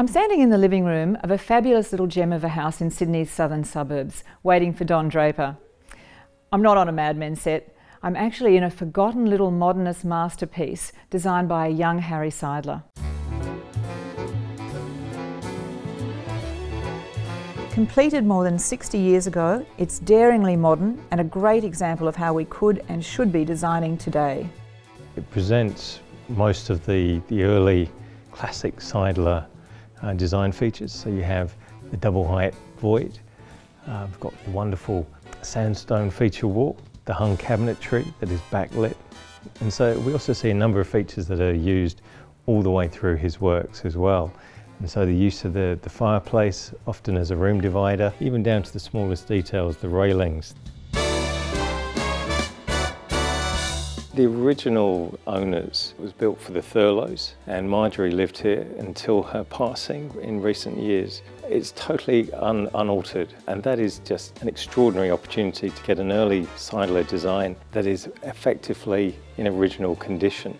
I'm standing in the living room of a fabulous little gem of a house in Sydney's southern suburbs, waiting for Don Draper. I'm not on a Mad Men set. I'm actually in a forgotten little modernist masterpiece designed by a young Harry Seidler. Completed more than 60 years ago, it's daringly modern and a great example of how we could and should be designing today. It presents most of the, the early classic Seidler uh, design features. So you have the double height void, uh, we've got the wonderful sandstone feature wall, the hung cabinetry that is backlit. And so we also see a number of features that are used all the way through his works as well. And so the use of the, the fireplace, often as a room divider, even down to the smallest details, the railings, The original owners was built for the Thurlows and Marjorie lived here until her passing in recent years. It's totally un unaltered and that is just an extraordinary opportunity to get an early Seidler design that is effectively in original condition.